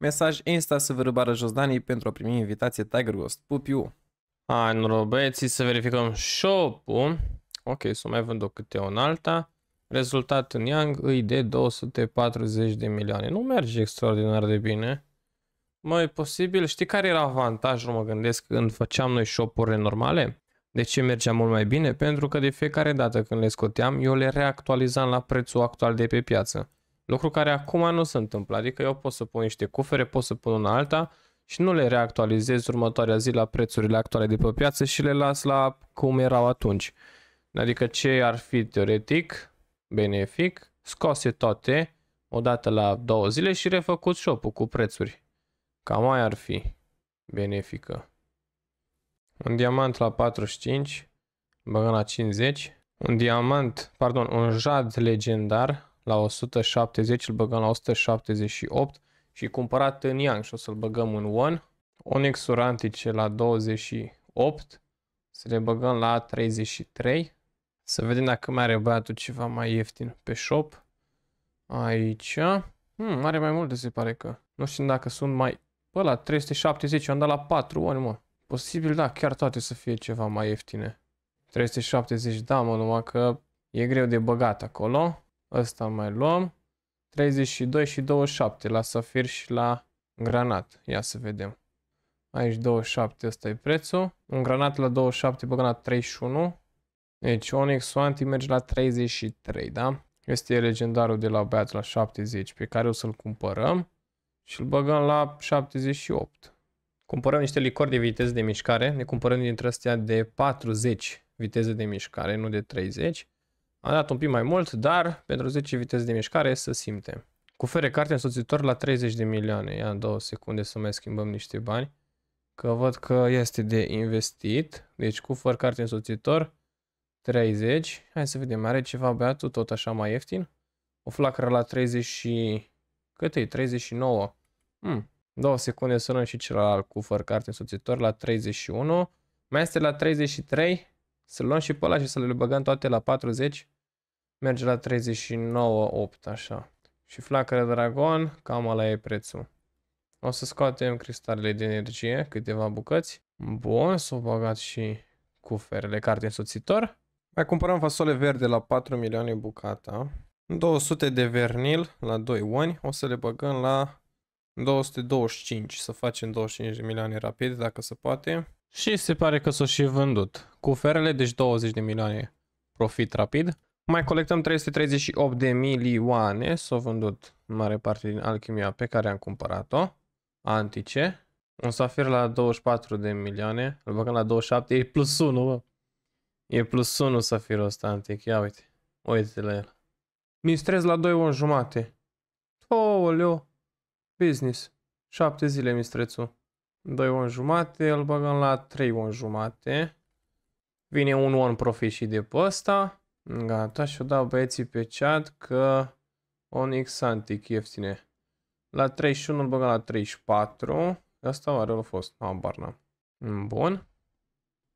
Mesaj Insta să vă răbară jos Dani pentru a primi invitație Tiger Ghost. Pupiu! Hai, noroc, băieții, să verificăm shop-ul. Ok, să mai vând o câte o în alta. Rezultat în Yang îi de 240 de milioane. Nu merge extraordinar de bine. Mă, e posibil. Știi care era avantajul, mă gândesc, când făceam noi shop-urile normale? De ce mergea mult mai bine? Pentru că de fiecare dată când le scoteam, eu le reactualizam la prețul actual de pe piață. Lucru care acum nu se întâmplă. Adică eu pot să pun niște cufere, pot să pun una alta și nu le reactualizez următoarea zi la prețurile actuale de pe piață și le las la cum erau atunci. Adică ce ar fi teoretic, benefic, scoase toate odată la două zile și refăcut shop-ul cu prețuri. Cam mai ar fi benefică. Un diamant la 45, băgăm la 50. Un diamant, pardon, un jad legendar la 170, îl băgăm la 178 și cumpărat în Yang și o să-l băgăm în One. Onyx-uri antice la 28, să le băgăm la 33. Să vedem dacă mai are băiatul ceva mai ieftin pe shop. Aici. Hmm, are mai multe se pare că. Nu știu dacă sunt mai... Bă, la 370 am dat la 4 ori, mă. Posibil, da, chiar toate să fie ceva mai ieftine. 370, da, mă, numai că e greu de băgat acolo. Ăsta mai luăm. 32 și 27 la safir și la granat. Ia să vedem. Aici 27, ăsta e prețul. Un granat la 27 băgăm la 31. Deci Onyx Swanty merge la 33, da? Este legendarul de la băiat la 70 pe care o să-l cumpărăm și îl băgăm la 78. Cumpărăm niște licori de viteză de mișcare, ne cumpărăm dintre astea de 40 viteze de mișcare, nu de 30. Am dat un pic mai mult, dar pentru 10 viteze de mișcare să simte. Cufere carte însoțitor la 30 de milioane. Ia două secunde să mai schimbăm niște bani. Că văd că este de investit. Deci cufăr carte însoțitor 30. Hai să vedem, are ceva băiatul tot așa mai ieftin? O flacără la 30 și... Cât e? 39. Hmm. Două secunde să luăm și celălalt cufăr carte însoțitor la 31. Mai este la 33. Să luăm și pe ăla și să le băgăm toate la 40. Merge la 39,8 așa. Și flacără dragon, cam ăla e prețul. O să scoatem cristalele de energie, câteva bucăți. Bun, să o băgați și cuferele carte însoțitor. Mai cumpărăm fasole verde la 4 milioane bucata. 200 de vernil la 2 oni. O să le băgăm la 225. Să facem 25 de milioane rapid, dacă se poate. Și se pare că s-o și vândut. Cuferele, deci 20 de milioane profit rapid. Mai colectăm 338 de milioane. S-o vândut în mare parte din alchimia pe care am cumpărat-o. Antice. Un safir la 24 de milioane. Îl băgăm la 27. E plus 1, bă. E plus 1 safirul ăsta antic. Ia uite. Uite la el. Mistrez la 2 ori jumate. Oleo. Business. 7 zile mistrețul. 2 ori jumate. Îl băgăm la 3 ori jumate. Vine un one profit și de pe ăsta. Gata, și-o dau băieții pe chat că Onyx Antic ieftine. La 31 îl băgăm la 34. Asta oare a fost? Habar n-am. Bun.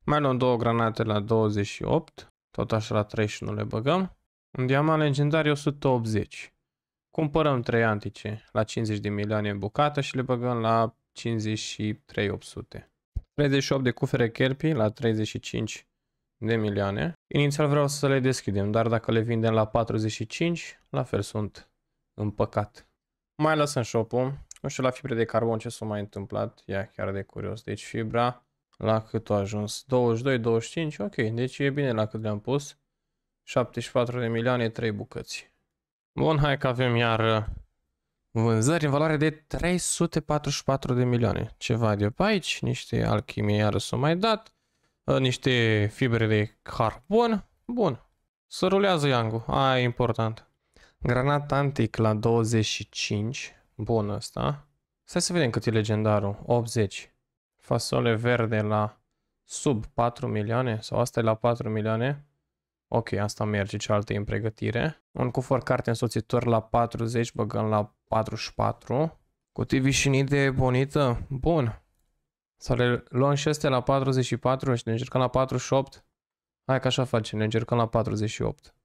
Mai luăm două granate la 28. Tot așa la 31 le băgăm. Un diamant legendar 180. Cumpărăm 3 antice la 50 de milioane în bucată și le băgăm la 53,800. 38 de cufere Kelpie la 35 de milioane. Inițial vreau să le deschidem, dar dacă le vindem la 45, la fel sunt împăcat. Mai lăsăm shop-ul. Nu știu la fibre de carbon ce s-a mai întâmplat. Ia chiar de curios. Deci fibra la cât a ajuns? 22, 25? Ok, deci e bine la cât le-am pus. 74 de milioane, 3 bucăți. Bun, hai că avem iar uh, vânzări în valoare de 344 de milioane. Ceva de pe aici, niște alchimie iară s-au mai dat. Uh, niște fibre de carbon. Bun. Să rulează Yangu. Aia e important. Granat antic la 25. Bun ăsta. Stai să vedem cât e legendarul. 80. Fasole verde la sub 4 milioane. Sau asta e la 4 milioane. Ok, asta merge, cealaltă e în pregătire. Un cufor carte însoțitor la 40, băgăm la 44. Cutii vișinii bonită? Bun. Să le luăm și astea la 44 și ne încercăm la 48. Hai că așa facem, ne încercăm la 48.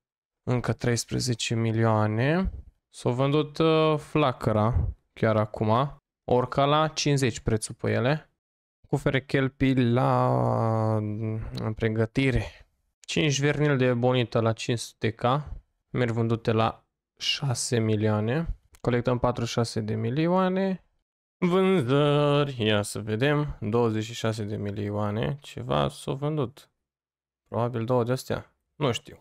Încă 13 milioane. S-a vândut uh, flacăra chiar acum. Orca la 50 prețul pe ele. Cufere chelpii la în pregătire. 5 vernil de bonită la 500k. Merg vândute la 6 milioane. Colectăm 46 de milioane. Vânzări, ia să vedem, 26 de milioane, ceva s-a vândut. Probabil două de astea, nu știu.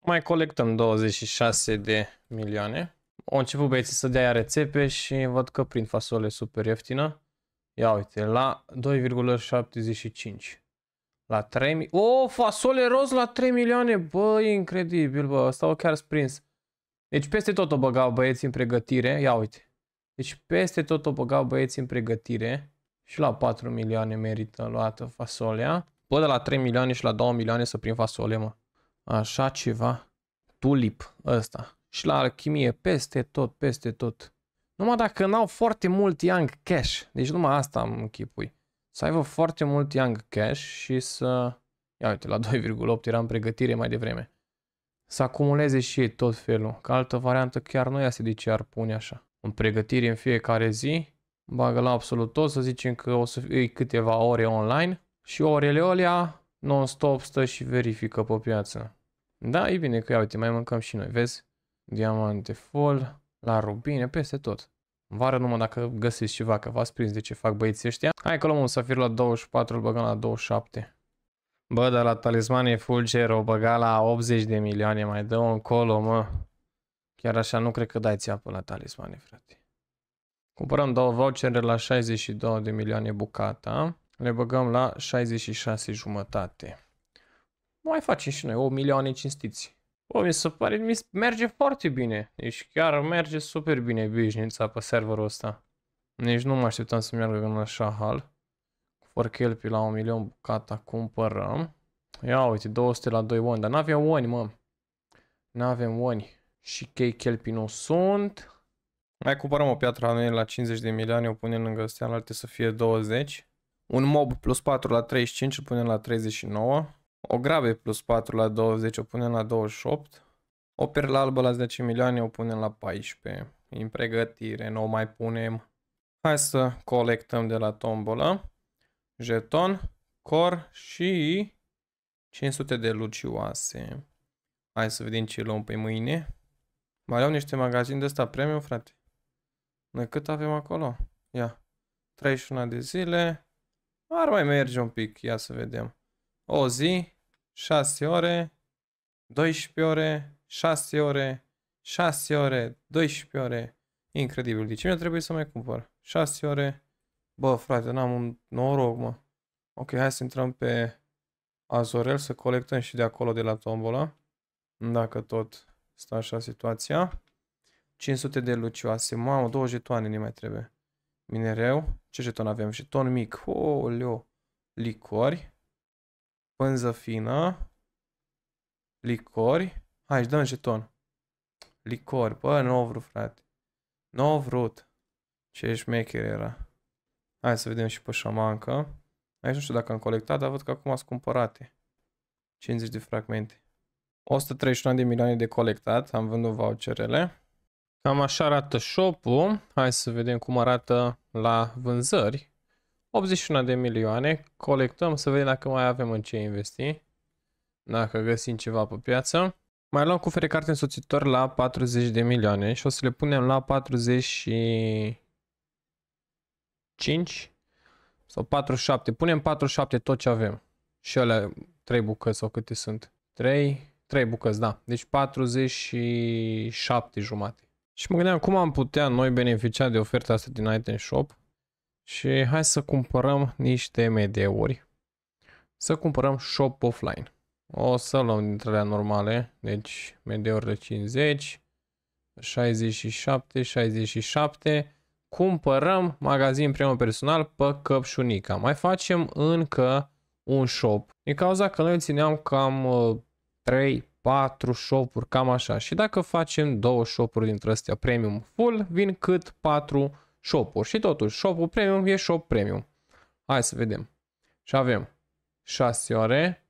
Mai colectăm 26 de milioane. Au început băieții să dea rețepe și văd că prind fasole super ieftină. Ia uite, la 2,75. La 3 O, fasole roz la 3 milioane, bă, e incredibil, bă, ăsta o chiar sprins. Deci peste tot o băgau băieții în pregătire, ia uite. Deci peste tot o băgau băieții în pregătire și la 4 milioane merită luată fasolea. Bă, de la 3 milioane și la 2 milioane să prind fasole, mă. Așa ceva. Tulip ăsta. Și la alchimie, peste tot, peste tot. Numai dacă n-au foarte mult young cash. Deci numai asta am închipui. Să aibă foarte mult young cash și să... Ia uite, la 2,8 era în pregătire mai devreme. Să acumuleze și ei tot felul. Că altă variantă chiar nu iasă de ce ar pune așa în pregătire în fiecare zi, bagă la absolut tot, să zicem că o să fie câteva ore online și orele alea non-stop stă și verifică pe piață. Da, e bine că, ia uite, mai mâncăm și noi, vezi? Diamante full, la rubine, peste tot. În vară numai dacă găsiți ceva, că v-ați prins de ce fac băieții ăștia. Hai că luăm un safir la 24, îl băgăm la 27. Bă, dar la talismane Fulger o băga la 80 de milioane, mai dă-o încolo, mă. Chiar așa nu cred că dai țeapă la talismane, frate. Cumpărăm două vouchere la 62 de milioane bucata. Le băgăm la 66 jumătate. Mai facem și noi 8 milioane cinstiți. Bă, mi se pare, mi merge foarte bine. Deci chiar merge super bine business pe serverul ăsta. Nici nu mă așteptam să meargă în așa hal. Cu forchelpi la 1 milion bucata cumpărăm. Ia uite, 200 la 2 oni, dar n-avem oni, mă. N-avem oni și chei chelpii nu sunt. Mai cumpărăm o piatră anuie la 50 de milioane, o punem lângă alte să fie 20. Un mob plus 4 la 35 o punem la 39. O grabe plus 4 la 20 o punem la 28. O perlă albă la 10 milioane o punem la 14. În pregătire, nu o mai punem. Hai să colectăm de la tombola. Jeton, cor și 500 de lucioase. Hai să vedem ce luăm pe mâine. Mai au niște magazini de ăsta premium, frate. Noi cât avem acolo? Ia. 31 de zile. Ar mai merge un pic. Ia să vedem. O zi. 6 ore. 12 ore. 6 ore. 6 ore. 12 ore. Incredibil. De ce mi-a trebuit să mai cumpăr? 6 ore. Bă, frate, n-am un noroc, mă. Ok, hai să intrăm pe Azorel să colectăm și de acolo de la tombola. Dacă tot Stă așa situația. 500 de lucioase. Mamă, două jetoane ne mai trebuie. Minereu. Ce jeton avem? Jeton mic. Oleo. Licori. Pânză fină. Licori. Hai, își dăm jeton. Licori. Bă, nu au vrut, frate. Nu au vrut. Ce șmecher era. Hai să vedem și pe șamancă. Aici nu știu dacă am colectat, dar văd că acum sunt cumpărate. 50 de fragmente. 131 de milioane de colectat, am vândut voucherele. Cam așa arată shop-ul. Hai să vedem cum arată la vânzări. 81 de milioane. Colectăm să vedem dacă mai avem în ce investi. Dacă găsim ceva pe piață. Mai luăm cu carte însoțitor la 40 de milioane și o să le punem la 45 sau 47. Punem 47 tot ce avem. Și alea 3 bucăți sau câte sunt. 3, 3 bucăți, da. Deci 47 jumate. Și mă gândeam cum am putea noi beneficia de oferta asta din Item Shop. Și hai să cumpărăm niște MD-uri. Să cumpărăm Shop Offline. O să luăm dintre alea normale. Deci MD-uri de 50, 67, 67. Cumpărăm magazin primul personal pe căpșunica. Mai facem încă un shop. Din cauza că noi țineam cam uh, 3, 4 shop-uri, cam așa. Și dacă facem două shop-uri dintre astea premium full, vin cât 4 shop-uri. Și totuși, shop-ul premium e shop premium. Hai să vedem. Și avem 6 ore,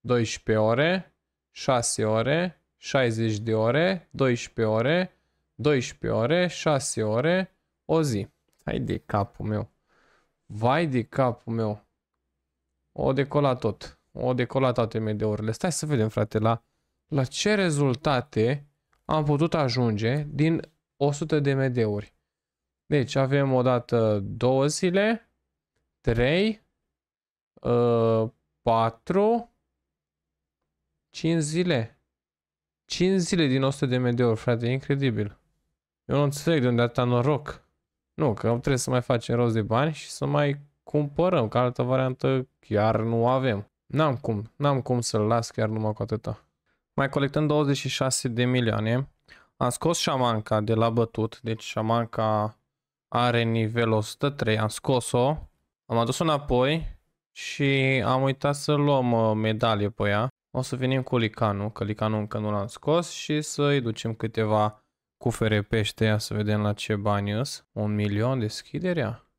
12 ore, 6 ore, 60 de ore, 12 ore, 12 ore, 6 ore, o zi. Hai de capul meu. Vai de capul meu. O decolat tot. O decolat toate MD-urile. Stai să vedem, frate, la, la ce rezultate am putut ajunge din 100 de MD-uri. Deci avem odată două zile, 3, uh, 4, 5 zile. 5 zile din 100 de MD-uri, frate, e incredibil. Eu nu înțeleg de unde atâta noroc. Nu, că trebuie să mai facem rost de bani și să mai cumpărăm, că altă variantă chiar nu avem. N-am cum, n-am cum să-l las chiar numai cu atâta. Mai colectăm 26 de milioane. Am scos șamanca de la bătut, deci șamanca are nivel 103, am scos-o, am adus-o înapoi și am uitat să luăm uh, medalie pe ea. O să venim cu licanul, că licanul încă nu l-am scos și să-i ducem câteva cufere pește, ia să vedem la ce bani îs. Un milion deschiderea?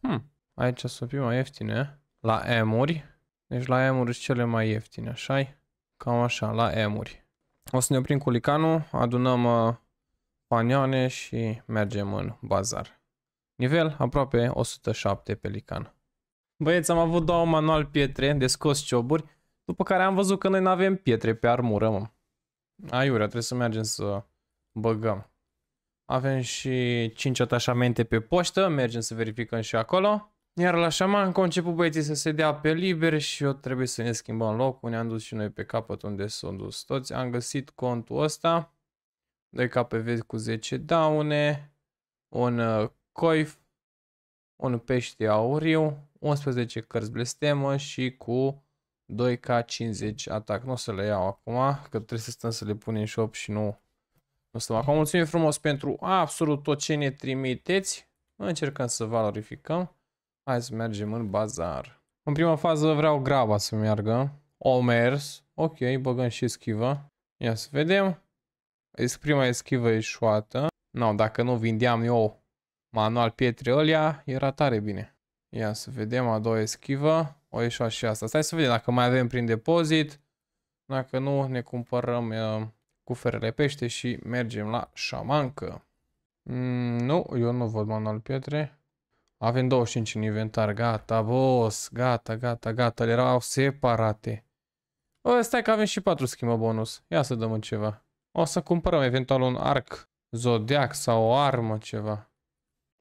Hmm, aici să fie mai ieftine. La emuri, deci la emuri sunt cele mai ieftine, așa -i? Cam așa, la emuri. O să ne oprim cu licanul, adunăm uh, panioane și mergem în bazar. Nivel aproape 107 pe lican. Băieți, am avut două manual pietre de scos cioburi, după care am văzut că noi nu avem pietre pe armură, mă. Aiurea, trebuie să mergem să băgăm. Avem și 5 atașamente pe poștă, mergem să verificăm și acolo. Iar la șaman că au început băieții să se dea pe liber și eu trebuie să ne schimbăm locul. Ne-am dus și noi pe capăt unde s-au dus toți. Am găsit contul ăsta. 2 KPV cu 10 daune. Un uh, coif. Un pește auriu. 11 cărți blestemă și cu 2K50 atac. Nu o să le iau acum, că trebuie să stăm să le punem în shop și nu nu stăm acum. Mulțumim frumos pentru absolut tot ce ne trimiteți. Încercăm să valorificăm. Hai să mergem în bazar. În prima fază vreau graba să meargă. O mers. Ok, băgăm și eschivă. Ia să vedem. Prima eschivă e șoată. Nu, dacă nu vindeam eu manual pietre ălea, era tare bine. Ia să vedem a doua eschivă. O ieșa și asta. Stai să vedem dacă mai avem prin depozit. Dacă nu, ne cumpărăm uh, cuferele pește și mergem la șamancă. Mm, nu, eu nu văd manual pietre. Avem 25 în inventar, gata, boss, gata, gata, gata, le erau separate. O, stai că avem și 4 schimbă bonus. Ia să dăm în ceva. O să cumpărăm eventual un arc zodiac sau o armă, ceva.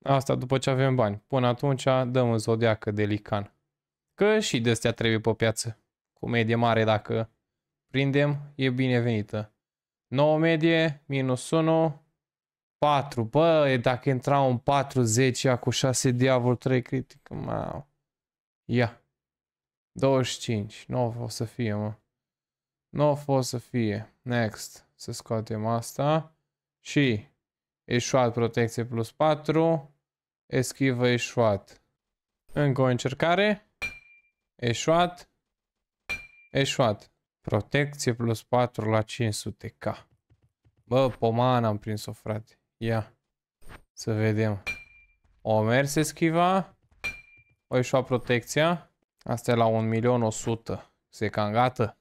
Asta după ce avem bani. Până atunci dăm în zodiacă de lican. Că și de astea trebuie pe piață. Cu medie mare dacă prindem, e binevenită. 9 medie, minus 1, 4. Bă, dacă intra un 40 ia cu 6 diavol, 3 critic, mau. Ia. 25. Nu o să fie, mă. Nu o să fie. Next. Să scoatem asta. Și eșuat protecție plus 4. Eschivă eșuat. Încă o încercare. Eșuat. Eșuat. Protecție plus 4 la 500k. Bă, pomana am prins-o, frate. Ia. Să vedem. O mers eschiva. O ieșua protecția. Asta e la 1.100.000. Se cam gata.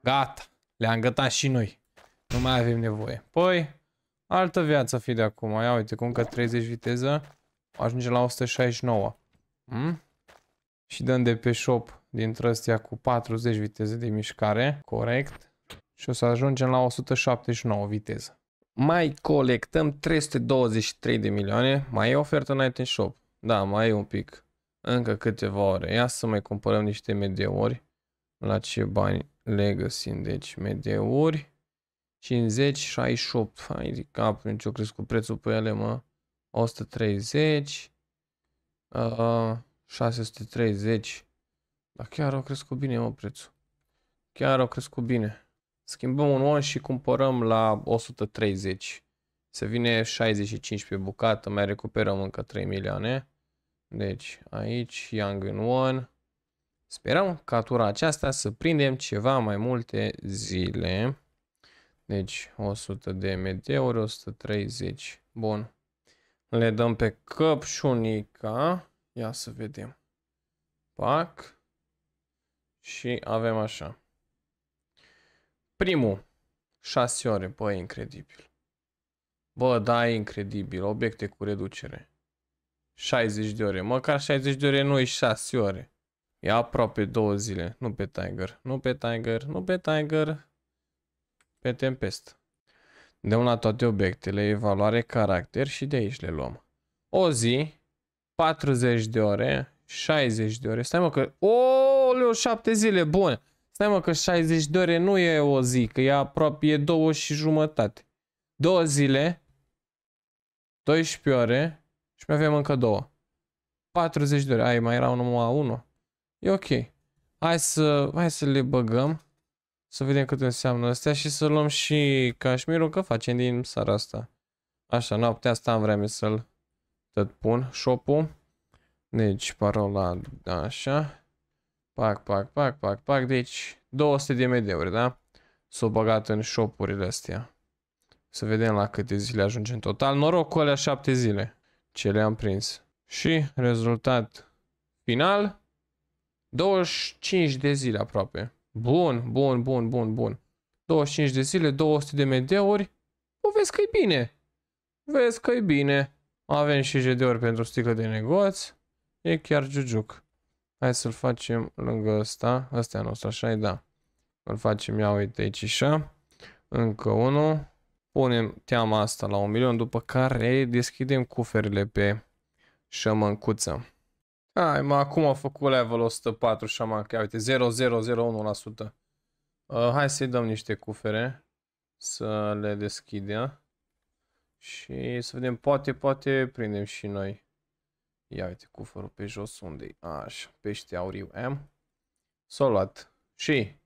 Gata. Le-am gătat și noi. Nu mai avem nevoie. Păi, altă viață fi de acum. Ia uite, cu încă 30 viteză. Ajunge la 169. Hmm? Și dăm de pe shop dintre astea cu 40 viteze de mișcare. Corect. Și o să ajungem la 179 viteză. Mai colectăm 323 de milioane. Mai e ofertă în item shop. Da, mai e un pic. Încă câteva ore. Ia să mai cumpărăm niște MD-uri. La ce bani le găsim? Deci MD-uri. 50, 68. Hai de cap, nici eu crescut prețul pe ele, mă. 130. Uh, 630. Dar chiar au crescut bine, mă, prețul. Chiar au crescut bine. Schimbăm un on și cumpărăm la 130. Se vine 65 pe bucată, mai recuperăm încă 3 milioane. Deci aici Young in One. Sperăm ca tura aceasta să prindem ceva mai multe zile. Deci 100 de MD-uri, 130. Bun. Le dăm pe căpșunica. Ia să vedem. Pac. Și avem așa. Primul. 6 ore. Bă, e incredibil. Bă, da, e incredibil. Obiecte cu reducere. 60 de ore. Măcar 60 de ore, nu e 6 ore. E aproape două zile. Nu pe Tiger. Nu pe Tiger. Nu pe Tiger. Pe Tempest. Dăm la toate obiectele, evaluare caracter și de aici le luăm. O zi, 40 de ore, 60 de ore. Stai mă că... O, leu, 7 zile, bun. Stai mă că 60 de ore nu e o zi, că e aproape, e două și jumătate. Două zile, 12 ore și mai avem încă două. 40 de ore. Ai, mai erau numai 1. E ok. Hai să, hai să le băgăm. Să vedem cât înseamnă astea și să luăm și cașmirul, că facem din seara asta. Așa, noaptea asta am vreme să-l tot pun, shop-ul. Deci, parola, așa. Pac, pac, pac, pac, pac. Deci, 200 de MD-uri, da? S-au băgat în shop-urile astea. Să vedem la câte zile ajunge în total. Noroc cu alea 7 zile. Ce le-am prins. Și rezultat final. 25 de zile aproape. Bun, bun, bun, bun, bun. 25 de zile, 200 de MD-uri. O vezi că e bine. Vezi că e bine. Avem și GD-uri pentru sticlă de negoț. E chiar jujuc. Hai să-l facem lângă ăsta. Ăsta e nostru, așa e, da. Îl facem, ia uite aici așa. Încă unul. Punem teama asta la un milion, după care deschidem cuferile pe șămâncuță. Hai, mă, acum a făcut level 104 șamanca, uite, 0,001%. Uh, hai să-i dăm niște cufere să le deschidem. Și să vedem, poate, poate prindem și noi. Ia uite cufărul pe jos unde -i? Așa, pește auriu M. S-a luat. Și,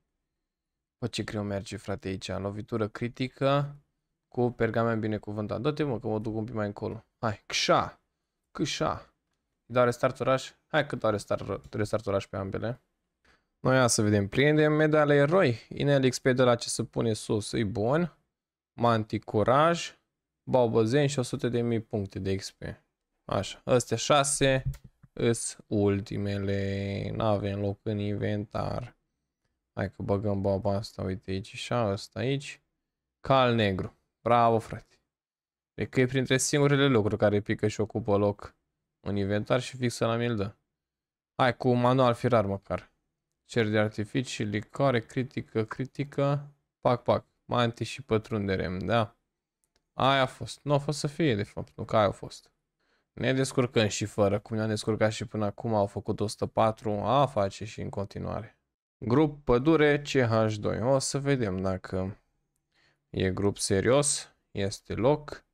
bă, ce greu merge, frate, aici. Lovitură critică cu pergamen binecuvântat. Dă-te, mă, că mă duc un pic mai încolo. Hai, kșa, kșa. Dau restart oraș? Hai că dau restart, restart oraș pe ambele. Noi ia să vedem. Prindem medale eroi. Inel XP de la ce se pune sus. E bun. Manti curaj. Baubăzen și 100 de mii puncte de XP. Așa. Astea 6 îs ultimele. N-avem loc în inventar. Hai că băgăm baba asta. Uite aici și asta aici. Cal negru. Bravo, frate. E că e printre singurele lucruri care pică și ocupă loc în inventar și fix la mi dă. Hai, cu manual firar măcar. Cer de artificii, licoare, critică, critică, pac, pac. Manti și pătrundere, da. Aia a fost. Nu a fost să fie, de fapt, nu că aia a fost. Ne descurcăm și fără, cum ne-am descurcat și până acum, au făcut 104, a face și în continuare. Grup pădure CH2. O să vedem dacă e grup serios, este loc.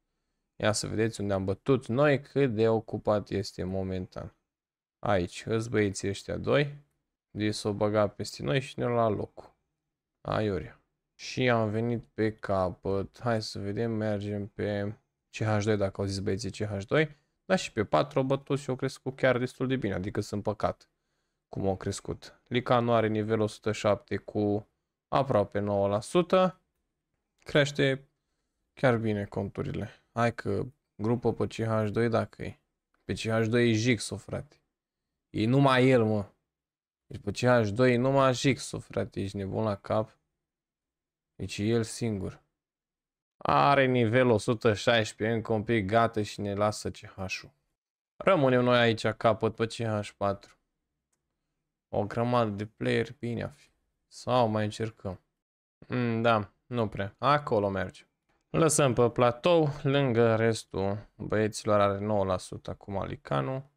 Ia să vedeți unde am bătut noi, cât de ocupat este momentan. Aici, îți băieții ăștia doi. De s-o băga peste noi și ne la locul. Aiurea. Și am venit pe capăt. Hai să vedem, mergem pe CH2, dacă au zis băieții CH2. Dar și pe 4 au bătut și au crescut chiar destul de bine, adică sunt păcat cum au crescut. Licanu are nivel 107 cu aproape 9%. Crește chiar bine conturile. Hai că grupă pe CH2 dacă e. Pe CH2 e Jigsaw, frate. E numai el, mă. Deci pe CH2 e numai Jigsaw, frate. Ești nebun la cap. Deci e el singur. Are nivel 116, încă un pic gata și ne lasă CH-ul. Rămânem noi aici capăt pe CH4. O grămadă de player, bine a fi. Sau mai încercăm. Mm, da, nu prea. Acolo merge. Lăsăm pe platou, lângă restul băieților are 9% acum Alicanu.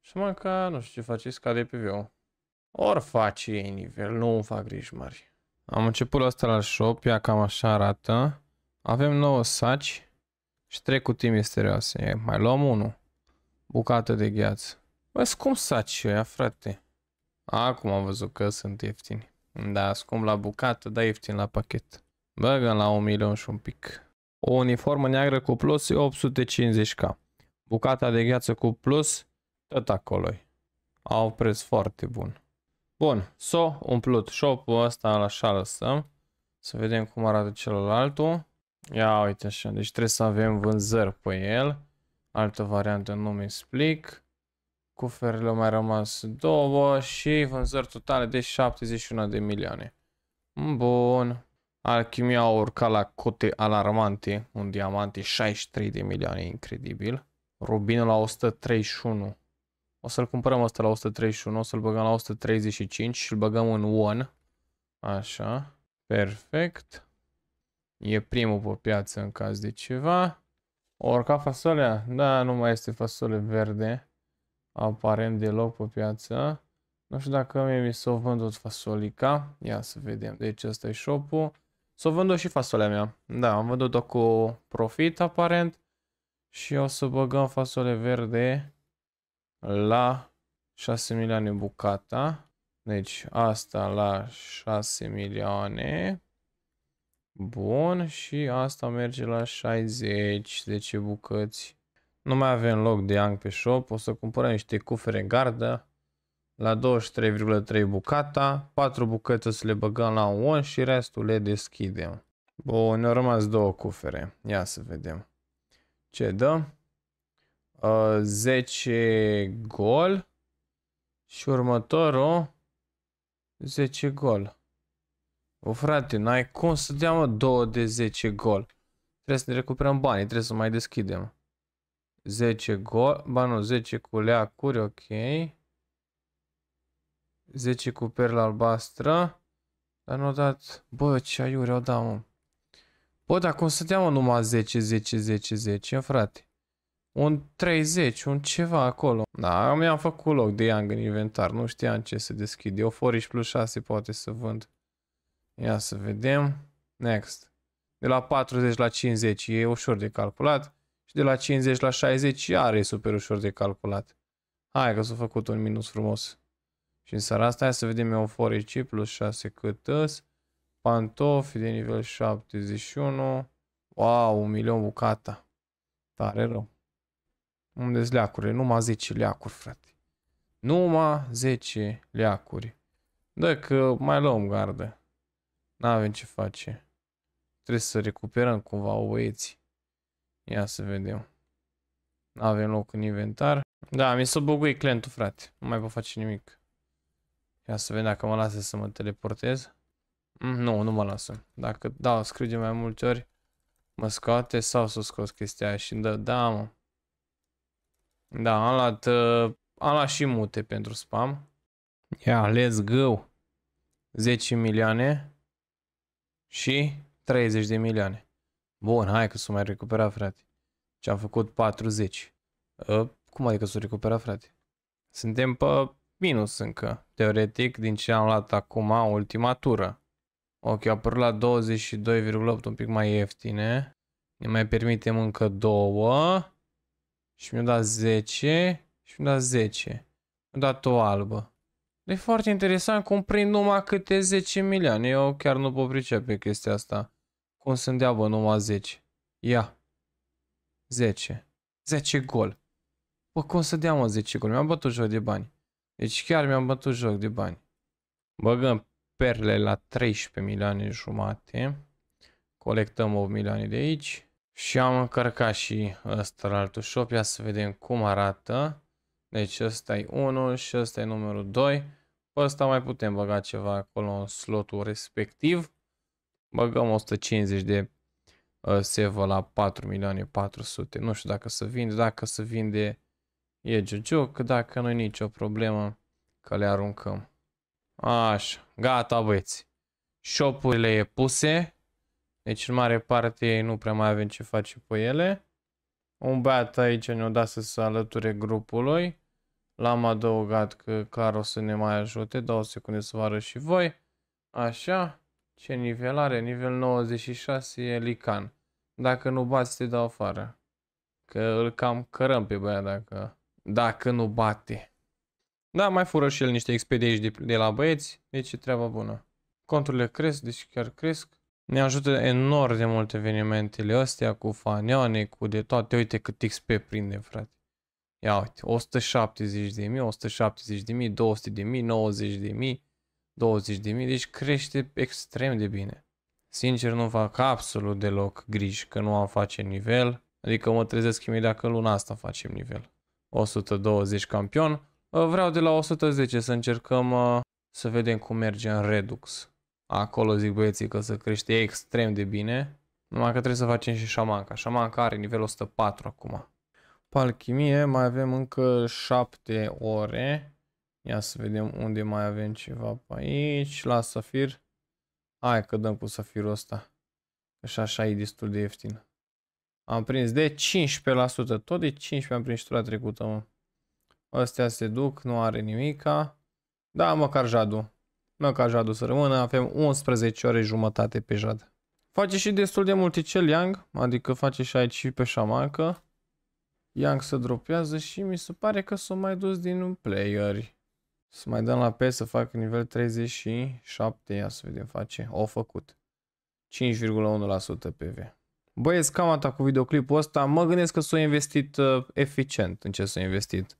Și mă că nu știu ce face, scade PV-ul. Ori face ei nivel, nu îmi fac griji mari. Am început la asta la shop, ea cam așa arată. Avem 9 saci și 3 cutii misterioase. Mai luăm unul. Bucată de gheață. Bă, scump saci ăia, frate. Acum am văzut că sunt ieftini. Da, scump la bucată, dar ieftin la pachet. Băgăm la 1 milion și un pic. O uniformă neagră cu plus e 850k. Bucata de gheață cu plus, tot acolo -i. Au preț foarte bun. Bun, s-o umplut shop-ul ăsta, așa lăsăm. Să vedem cum arată celălaltul. Ia uite așa, deci trebuie să avem vânzări pe el. Altă variantă nu mi explic. Cuferele au mai rămas două și vânzări totale de 71 de milioane. Bun. Alchimia a urcat la cote alarmante, un diamant 63 de milioane, incredibil. Rubinul la 131. O să-l cumpărăm ăsta la 131, o să-l băgăm la 135 și îl băgăm în one. Așa. Perfect. E primul pe piață în caz de ceva. Orca fasolea? Da, nu mai este fasole verde. Aparent deloc pe piață. Nu știu dacă mie mi s-o vândut fasolica. Ia să vedem. Deci ăsta e shop-ul. S-o vândut și fasolea mea. Da, am vândut-o cu profit aparent. Și o să băgăm fasole verde la 6 milioane bucata. Deci asta la 6 milioane. Bun, și asta merge la 60, 10 bucăți. Nu mai avem loc de ang pe shop, o să cumpărăm niște cufere gardă la 23,3 bucata, 4 bucăți o să le băgăm la un și restul le deschidem. Bun, ne-au rămas două cufere. Ia să vedem. Ce dă? Uh, 10 gol și următorul 10 gol. O frate, n-ai cum să dea mă 2 de 10 gol. Trebuie să ne recuperăm banii, trebuie să mai deschidem. 10 gol, ba nu, 10 cu leacuri, ok. 10 cu perla albastră. Dar nu au dat, bă, ce aiuri au dat, mă. Bă, dar cum să dea mă numai 10, 10, 10, 10, frate? Un 30, un ceva acolo. Da, mi-am făcut loc de Young în inventar, nu știam ce să deschid. Eu Forish plus 6 poate să vând. Ia să vedem. Next. De la 40 la 50 e ușor de calculat. Și de la 50 la 60 are super ușor de calculat. Hai că s-a făcut un minus frumos. Și în seara asta hai să vedem euforici plus 6 cât îs. Pantofi de nivel 71. Wow, un milion bucata. Tare rău. Unde-s leacurile? Numai 10 leacuri, frate. Numai 10 leacuri. Dă că mai luăm gardă. N-avem ce face. Trebuie să recuperăm cumva băieți. Ia să vedem. N-avem loc în inventar. Da, mi s-a buguit clientul, frate. Nu mai pot face nimic. Ia să vedem dacă mă lasă să mă teleportez. Mm, nu, nu mă lasă. Dacă dau scrie de mai multe ori, mă scoate sau să scos chestia aia și dă, da, mă. Da, am luat, uh, am luat și mute pentru spam. Ia, let's go. 10 milioane și 30 de milioane. Bun, hai că s-o mai recuperat, frate. Ce am făcut 40. Uh, cum adică s-o recuperat, frate? Suntem pe minus încă, teoretic, din ce am luat acum ultima tură. Ok, a apărut la 22,8, un pic mai ieftine. Ne mai permitem încă două. Și mi-a dat 10 și mi-a dat 10. Mi-a dat o albă. E foarte interesant cum prind numai câte 10 milioane. Eu chiar nu pot pricepe chestia asta. Cum să-mi dea, bă, numai 10. Ia. 10. 10 gol. Bă, cum să dea, mă, 10 gol? Mi-am bătut joc de bani. Deci chiar mi-am bătut joc de bani. Băgăm perle la 13 milioane jumate. Colectăm 8 milioane de aici. Și am încărcat și ăsta la altul shop. Ia să vedem cum arată. Deci ăsta e 1 și ăsta e numărul 2. Pe ăsta mai putem băga ceva acolo în slotul respectiv. Băgăm 150 de uh, sevă la 4 milioane 400. Nu știu dacă să vinde, dacă să vinde e jojoc, dacă nu e nicio problemă că le aruncăm. Așa, gata băieți. Shopurile e puse. Deci în mare parte nu prea mai avem ce face pe ele. Un băiat aici ne-a dat să se alăture grupului. L-am adăugat că clar o să ne mai ajute. Două secunde să vă arăt și voi. Așa. Ce nivel are? Nivel 96 e Lican. Dacă nu bați, te dau afară. Că îl cam cărăm pe băiat dacă, dacă nu bate. Da, mai fură și el niște XP de aici de, de la băieți. Deci e treaba bună. Conturile cresc, deci chiar cresc. Ne ajută enorm de mult evenimentele astea cu fanioane, cu de toate. Uite cât XP prinde, frate. Ia uite, 170 de mii, 170 de mii, 200 de mii, 90 de mii, 20 de mii, deci crește extrem de bine. Sincer, nu fac absolut deloc griji că nu am face nivel, adică mă trezesc imediat că luna asta facem nivel. 120 campion, vreau de la 110 să încercăm uh, să vedem cum merge în Redux. Acolo zic băieții că să crește extrem de bine. Numai că trebuie să facem și șamanca. Șamanca are nivel 104 acum. Pe alchimie mai avem încă 7 ore. Ia să vedem unde mai avem ceva pe aici. La safir. Hai că dăm cu safirul ăsta. Că și așa e destul de ieftin. Am prins de 15%. Tot de 15 am prins tura trecută, mă. Astea se duc, nu are nimica. Da, măcar jadu. Măcar jadu să rămână. Avem 11 ore jumătate pe jad. Face și destul de multicel Yang, adică face și aici și pe șamancă. Yang se dropează și mi se pare că s-o mai dus din playeri. Să mai dăm la P să fac nivel 37, ia să vedem, face, o făcut. 5,1% PV. Băieți, cam atât cu videoclipul ăsta. Mă gândesc că s-a investit uh, eficient în ce s-a investit.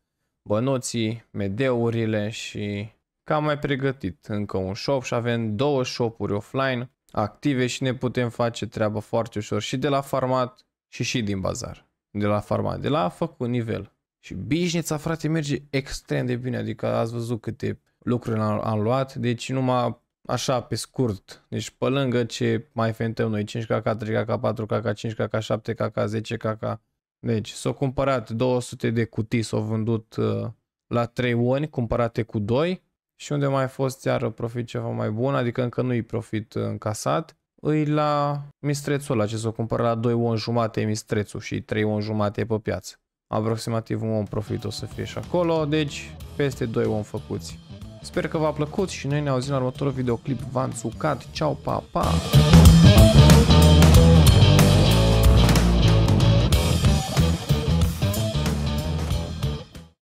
Bănuții, medeurile și cam mai pregătit încă un shop și avem două shopuri offline active și ne putem face treaba foarte ușor și de la farmat și și din bazar. De la farmat, de la a făcut nivel. Și bișnița, frate, merge extrem de bine, adică ați văzut câte lucruri am, am luat, deci numai așa pe scurt. Deci pe lângă ce mai fentăm noi, 5KK, 3KK, 4KK, 5KK, 7KK, 10KK. Deci s-au cumpărat 200 de cutii, s-au vândut uh, la 3 oni, cumpărate cu 2 și unde mai fost iară profit ceva mai bun, adică încă nu-i profit încasat, îi la mistrețul ăla ce s-o cumpără la 2 on jumate mistrețul și 3 on jumate pe piață. Aproximativ un on profit o să fie și acolo, deci peste 2 on făcuți. Sper că v-a plăcut și noi ne auzim la următorul videoclip. V-am țucat. Ceau, pa, pa!